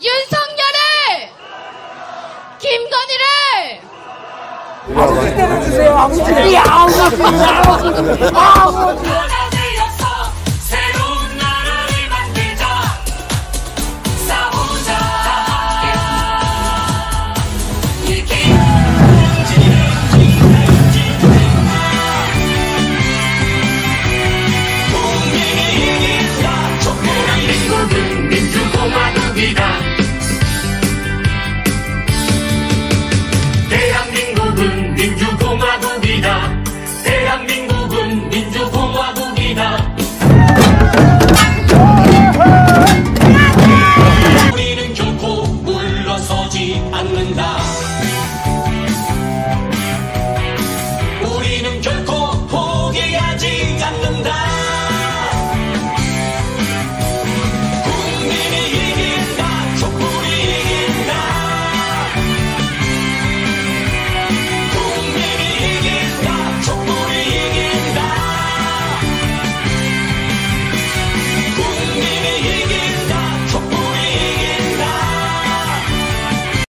윤석열을 김건희를 아버지 때려주세요. 아버지. 아버지. 아버지. 아버지. Chỉ.